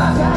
마자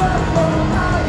Get it